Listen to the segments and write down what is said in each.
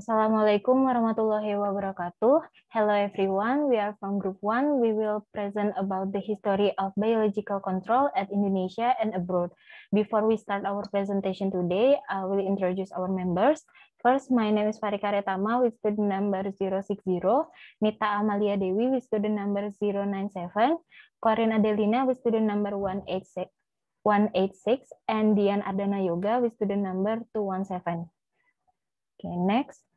Assalamualaikum warahmatullahi wabarakatuh. Hello everyone, we are from group 1. We will present about the history of biological control at Indonesia and abroad. Before we start our presentation today, I will introduce our members. First, my name is Farika Retama with student number 060, Nita Amalia Dewi with student number 097, Corinne Adelina with student number 186, 186 and Dian Ardana Yoga with student number 217. Okay, next.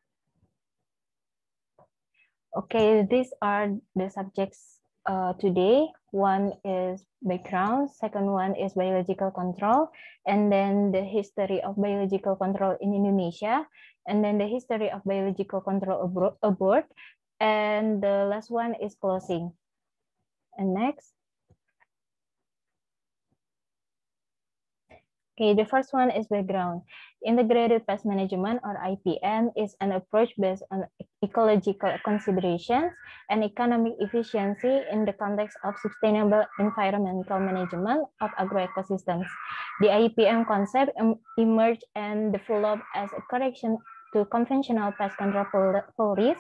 Okay, these are the subjects uh, today. One is background, second one is biological control, and then the history of biological control in Indonesia, and then the history of biological control abroad, and the last one is closing. And next. Okay, the first one is background. Integrated Pest Management or IPM is an approach based on ecological considerations and economic efficiency in the context of sustainable environmental management of agroecosystems. The IPM concept emerged and developed as a correction to conventional pest control policies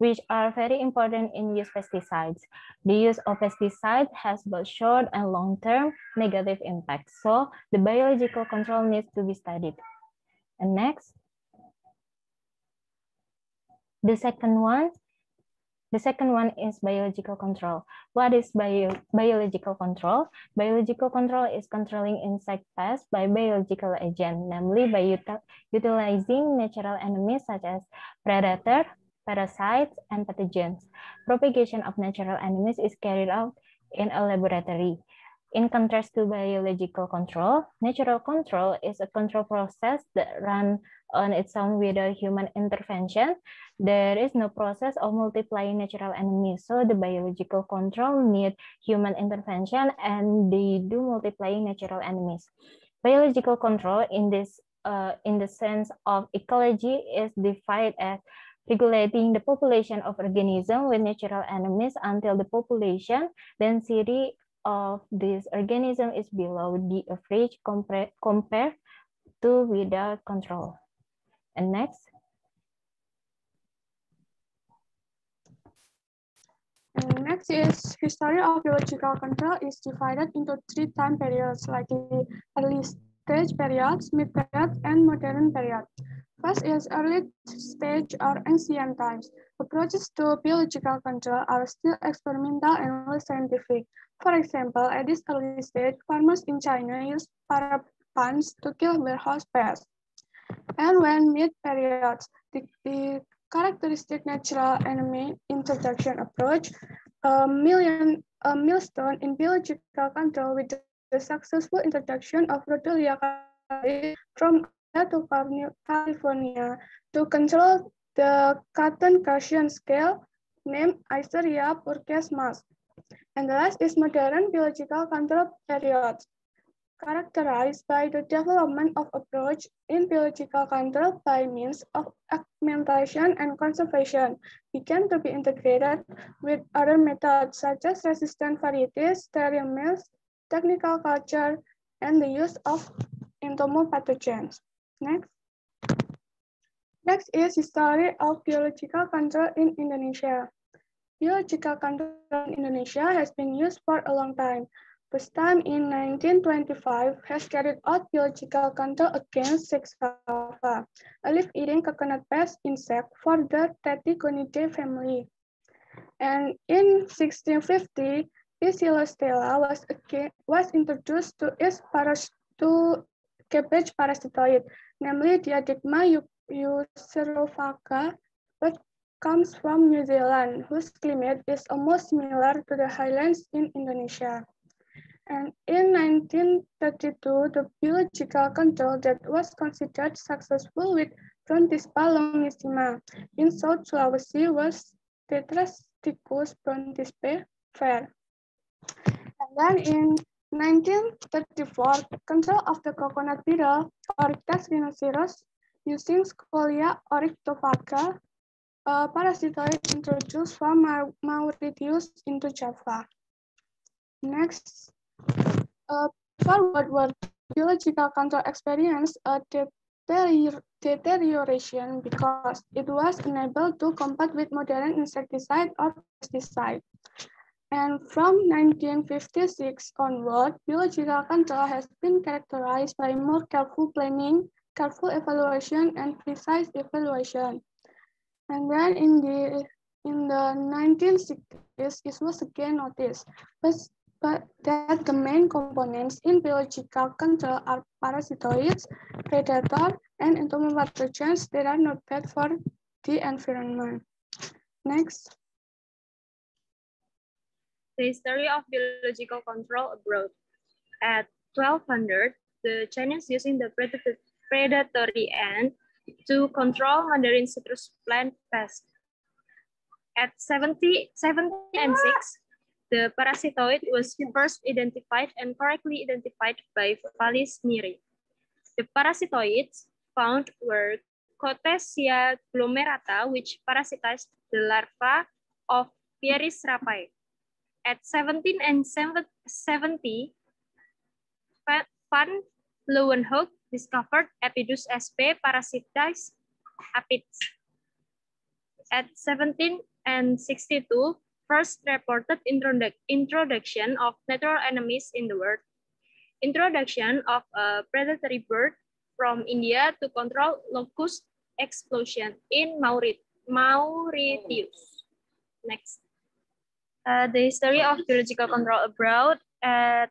which are very important in use pesticides. The use of pesticides has both short and long-term negative impacts. So the biological control needs to be studied. And next, the second one, the second one is biological control. What is bio, biological control? Biological control is controlling insect pests by biological agent, namely by util utilizing natural enemies such as predator, parasites, and pathogens. Propagation of natural enemies is carried out in a laboratory. In contrast to biological control, natural control is a control process that runs on its own without human intervention. There is no process of multiplying natural enemies. So the biological control need human intervention and they do multiplying natural enemies. Biological control in this uh, in the sense of ecology is defined as regulating the population of organism with natural enemies until the population density of this organism is below the average compared compare to without control. And next. And next is history of biological control is divided into three time periods like the early stage periods, mid period, and modern period. First is early stage or ancient times. Approaches to biological control are still experimental and scientific. For example, at this early stage, farmers in China use parabens to kill their host pests. And when mid-periods, the, the characteristic natural enemy introduction approach, a, million, a milestone in biological control with the successful introduction of Rodolia from California to control the cotton cushion scale named Icerya purchasi mass. And the last is modern biological control period, characterized by the development of approach in biological control by means of augmentation and conservation began to be integrated with other methods such as resistant varieties, sterile males, technical culture, and the use of entomopathogens. Next. Next is history of biological control in Indonesia. Biological control in Indonesia has been used for a long time. Time in 1925 has carried out biological control against Sexava, a leaf-eating coconut pest insect for the Tettigoniidae family. And in 1650, Stella was, again, was introduced to its paras to cabbage parasitoid, namely Diadegma eucerophaga, which comes from New Zealand, whose climate is almost similar to the highlands in Indonesia. And in 1932, the biological control that was considered successful with Brontispa longissima in South Sulawesi was Tetrastichus brontispae fair. And then in 1934, control of the coconut beetle, Oryctes rhinoceros, using Scolia oryctophaga, a parasitoid introduced from Mauritius into Java. Next, uh, forward biological control experience, a the deterioration because it was unable to compete with modern insecticide or pesticide. And from 1956 onward, biological control has been characterized by more careful planning, careful evaluation, and precise evaluation. And then in the in the 1960s, it was again noticed, but, but that the main components in biological control are parasitoids, predator, and entomopathogens that are not bad for the environment. Next. The history of biological control abroad. At 1200, the Chinese using the predatory ant to control mandarin citrus plant pest. At 70, 70 and 6, the parasitoid was first identified and correctly identified by Vallisneri. The parasitoids found were Cotesia glomerata, which parasitized the larva of Pieris rapae. At 17 and 70, Van Leeuwenhoek discovered Aphidius sp parasitized aphids. At 17 and 62, first reported introduction of natural enemies in the world. Introduction of a predatory bird from India to control locust explosion in Mauritius. Next uh, the history of biological control abroad at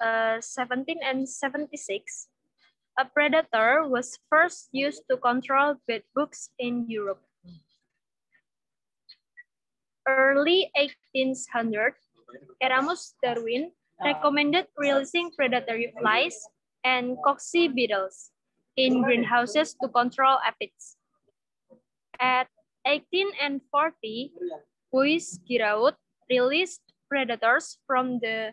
uh, 17 and 76, a predator was first used to control bedbugs in Europe. Early 1800, Erasmus Darwin recommended releasing predatory flies and beetles in greenhouses to control aphids. At 18 and 40, Boisgiraud released predators from the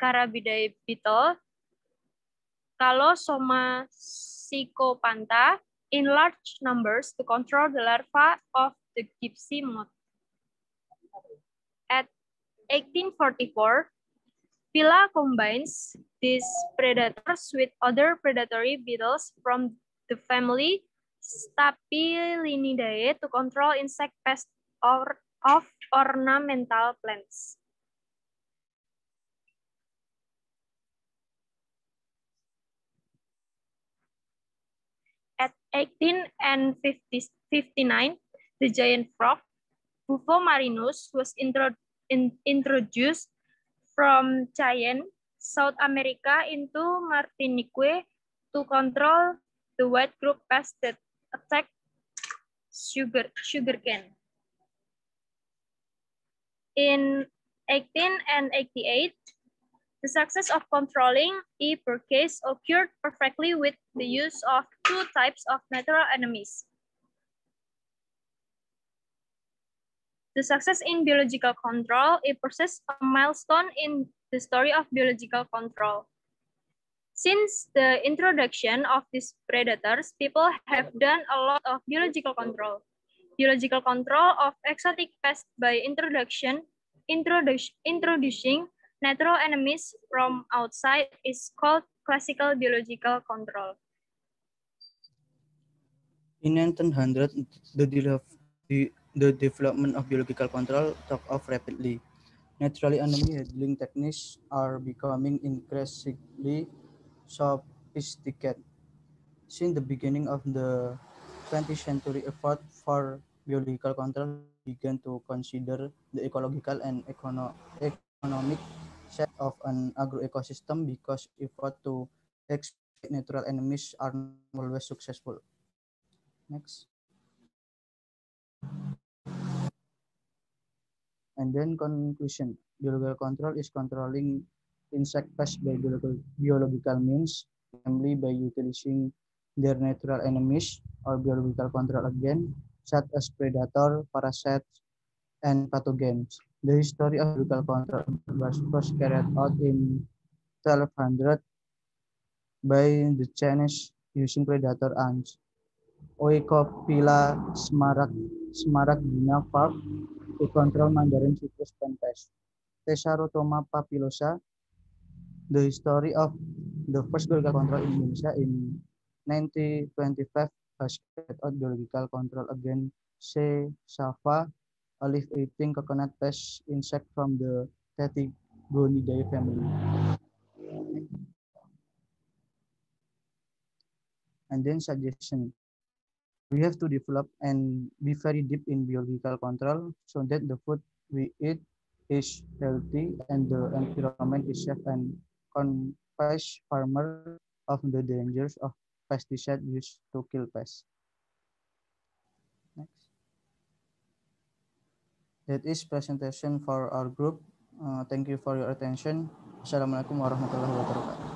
Carabidae beetle, Calosoma sycophanta, in large numbers to control the larva of the gypsy moth. At 1844, Pila combines these predators with other predatory beetles from the family Staphylinidae to control insect pests or of ornamental plants. At 18 and 50, 59, the giant frog, Bufo marinus, was intro, in, introduced from Cheyenne, South America into Martinique to control the white grub pest that attack sugar, sugarcane. In 18 and 88, the success of controlling E case occurred perfectly with the use of two types of natural enemies. The success in biological control it possesses a milestone in the story of biological control. Since the introduction of these predators, people have done a lot of biological control biological control of exotic pests by introduction, introduce, introducing natural enemies from outside is called classical biological control. In 1900, the, the, development of biological control took off rapidly. Naturally, enemy handling techniques are becoming increasingly sophisticated. Since the beginning of the 20th century, effort for biological control began to consider the ecological and econo economic set of an agroecosystem because effort to exploit natural enemies are always successful. Next. And then conclusion, biological control is controlling insect pests by biological, biological means, namely by utilizing their natural enemies or biological control again such as predator, parasites, and pathogens. The history of biological control was first carried out in 1200 by the Chinese using predator ants. Oikopila smarag, smaragdina farm to control mandarin citrus plant. Tesarotoma papillosa, the history of the first biological control in Indonesia in 1925 has carried out biological control against C. sava, a leaf-eating coconut pest insect from the Tetygonidae family. And then suggestion. We have to develop and be very deep in biological control so that the food we eat is healthy and the environment is safe and convince farmer of the dangers of pesticide used to kill pests. Next. That is presentation for our group. Uh, thank you for your attention. Assalamualaikum warahmatullahi wabarakatuh.